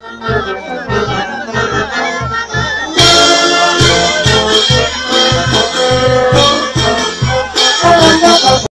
Thank you.